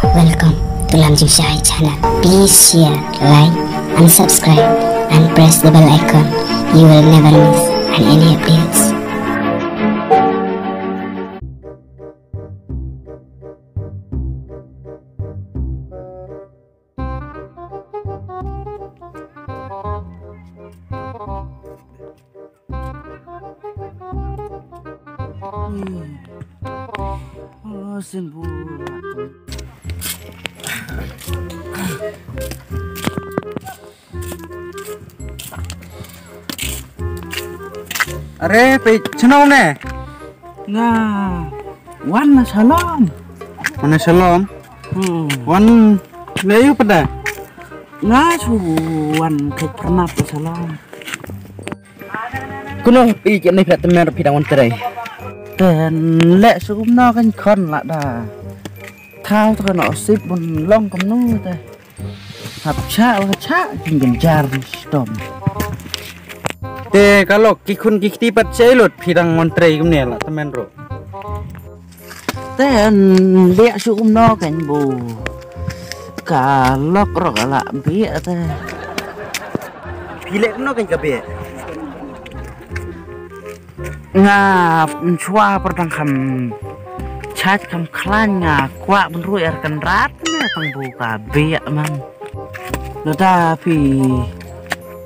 Welcome to Lamjim Shai channel. Please share, like, and subscribe, and press the bell icon. You will never miss any updates. Hmm. Oh, sembur. Are pe chenau ne Nah, wan salam. mana shalom Hmm. wan leyu pada Nga su wan kek pernah salam. kuno pi je ni phat temer pi dawan terai Dan lek su no kan kon la da. Thao to no sip bun long kam nu te. Hap cha wa cha jing jing jar stom. Te kalau kikun kikti pat chelot pi dang montrei kum ne la temen ro Dan lek su no kan bu. Kalok ro la bi te. pi lek no kan kabe nga chua perdang kam chat kam klan nga kwa ben ru er kan rat ne tang bu ka be man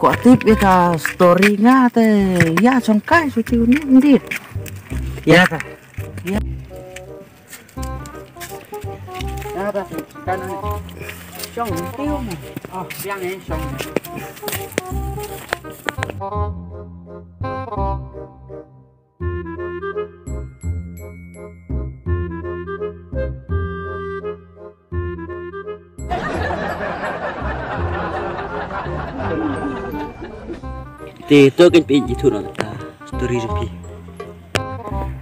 có tiếp với ta story nga te ya trong cái số tiêu nít đi ya ta ya ta cái này trong tiêu mà. À biang này trong Te token pe itu no ta story jumpi.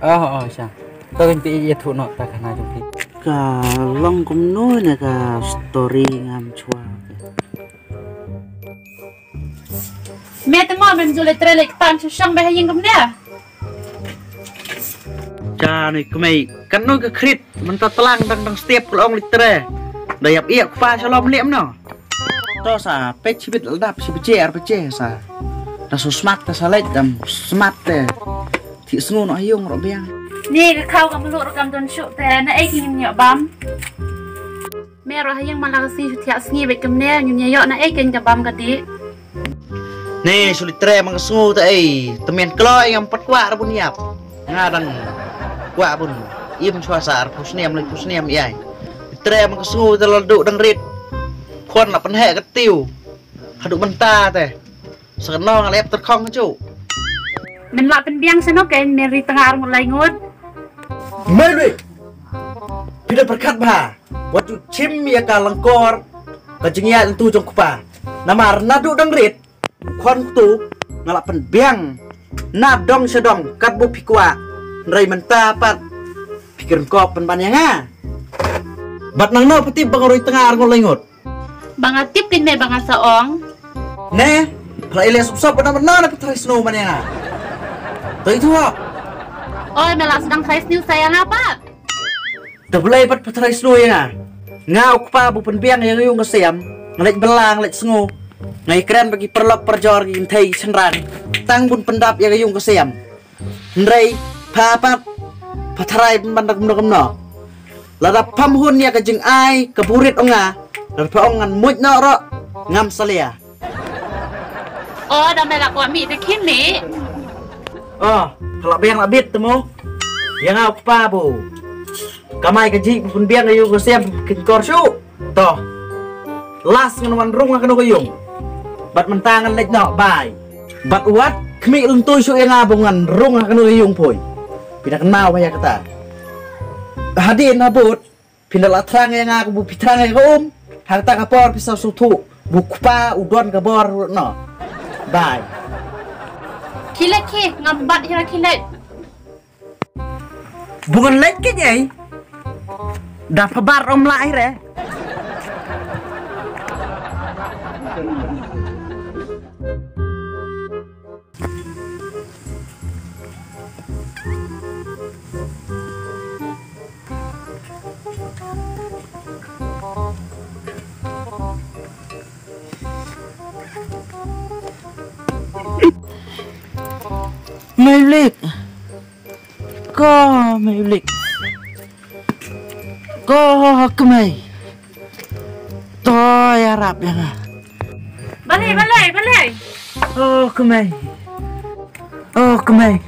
Oh oh sa. Token pe itu no ta kana jumpi. Ka long kum no na ka story ngam chua. Mete mo men zule trelek tan shang ba hing kum na. ចានេះក្មេងកាន់នោះគឺគ្រិតមិនតតឡាំងដល់ដល់ស្ទាបក្លងលីត្រេដែលយ៉ាប់អៀកខ្វាឆ្លំលៀមណោះតោះសាពេកជីវិតលដាប់ជីវិតជាអរពេជាសា ta so smart ta salek tam smart te thi snu no yung ro biang ni ka khau kam lu ro kam ton chu te na ai kim nyo bam mẹ rồi hay yang malang si chu thia sni be kam ne nyu nyo na ai ken ka bam ka ti ni su li tre mang snu te ai te men klo ai am pat kwa ra bun yap nga dang kwa bun im chua sar pus niam le pus niam yai tre mang snu te lo du dang rit คนละปัญหาก็ติวขดุบันตาแต่ chu mình lại bên biang sao nó cái mẹ ri tengah perkat bah Waktu cim ya ka langkor Kajengya entu jong kupa Nama nadu dang rit. Kwan tu Ngalak pen biang Nadong sedong Kat bu Pikir ha Bat nang no peti bangaroi tengah ong Ne Kalau ilia sup-sup benar-benar dapat try snow banyang ha Tuh itu ha ôi mẹ lại sedang try new saya apa Tabulay pat patray snow nga. Nga ok pa bu penbiang yang yung kasayam. Ngalik belang, ngalik sengu. Ngay keren bagi perlok perjor gi intay senrang. Tang bun pendap yang yung kasayam. Nray papat patray bandak mno kamno. Lada pamhun ya kajing ay kaburit o nga. Lada paongan muj no ro ngam salia. Quả mị thì khiến mẹ Oh, kalau biang labit temu. Yang aku pa bu. Kamay kaji pun biang ayo ko siap kin korsu. To. Las ngan wan rung kan ko yung. Bat mentangan lek no bay. Bat wat kmi luntoy su yang abungan rung kan ko yung poy. Pindah kenal ya kata. Hadin nabut. Pindah latrang yang aku bu pitrang yang um. Harta kapor pisau sutu. Bukpa udon kabor no. Bye. kilet ki ngambat hira kilet Bungan ke nyai. Dah pebar om lahir eh. Milik. Ko milik. Ko kemai. To ya rap ya nga. Balik, balik, balik. Oh kemai. Oh kemai.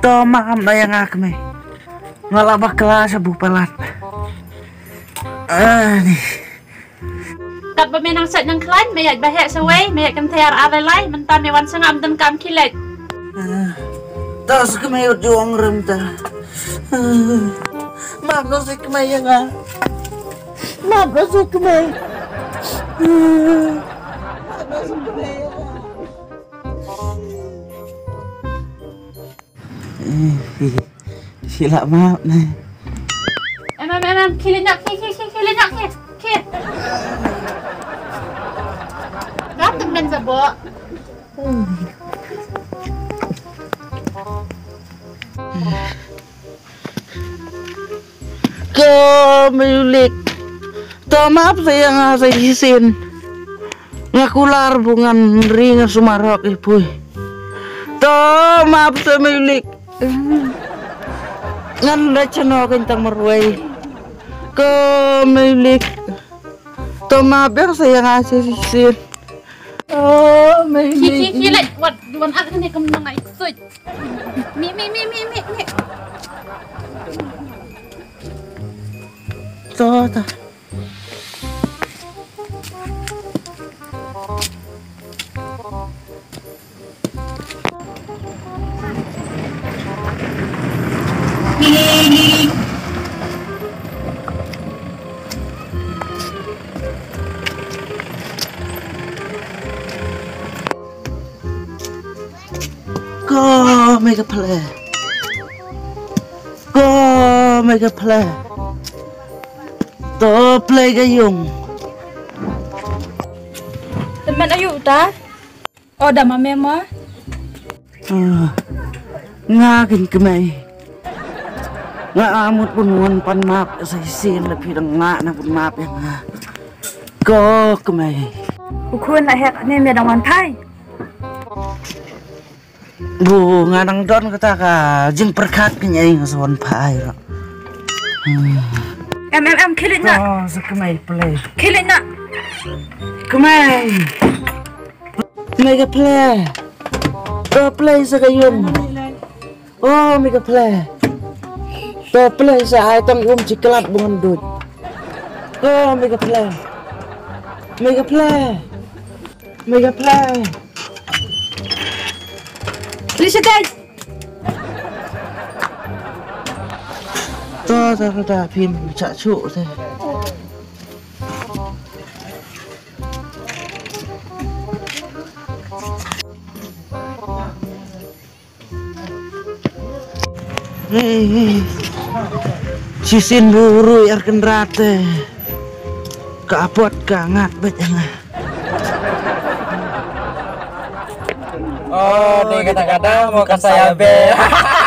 To maam na ya nga kemai. Ngala bakla sa bupalat. Ah ni. កាត់បើមាននឹងសាច់នឹងខ្លាញ់មិនអាចបេះសវ័យមិនអាចកំធារអត់ឡើយមិនតាន់មានវ៉ាន់សងអំដិនកម្មគីលេច Tas kemai juang rem ta. Maaf no si kemai ya nga. Maaf no si kemai. Sila maaf nih. Em em kilin nak ki ki ki kilin. Gap temen sa bo. Ke milik. To maaf saya nga sa isin. Ngakular bungan ringan sumarok ibu. To maaf sa milik. Ngan na chano kintang marway. Ke milik. ขี้ขี้ขี้เลยวัดดวนอักนี่กำลังไหนสุดมีมีมีมีมีมี Toda. Mega play. Go mega play. To play gayung. Teman ayu ta? Oh, dah mame ma. Ah, Ngakin kemay. Nga amot punuan pan map sa isin lebih dang nga na pun map yang nga. Go kemay. Ukun nak hek ni me dang wan pai. Bu nga nang don kata ka jing perkat kanya yang sawan pai ro. Em em em kilit nak. Oh, sa kemay play. Kilit nak. Kemay. Mega play. Go play sa gayung. Oh, mega play. Go play sa ay tang um ciklat bungan dud. Go mega play. Mega play. Mega play. Phim chạ trụ thế. Hei, hei. Sisin buru ya kenrate. Kapot kangat bet yang Oh, dia kata-kata mau ke saya be.